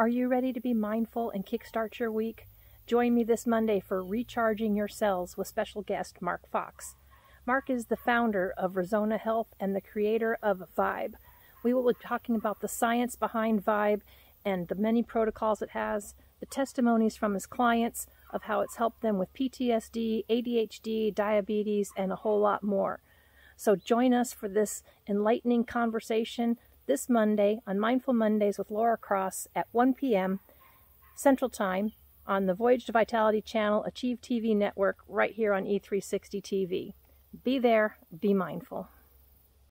Are you ready to be mindful and kickstart your week? Join me this Monday for Recharging Your Cells with special guest Mark Fox. Mark is the founder of Resona Health and the creator of Vibe. We will be talking about the science behind Vibe and the many protocols it has, the testimonies from his clients of how it's helped them with PTSD, ADHD, diabetes, and a whole lot more. So join us for this enlightening conversation this Monday on Mindful Mondays with Laura Cross at 1 p.m. Central Time on the Voyage to Vitality channel, Achieve TV network, right here on E360 TV. Be there, be mindful.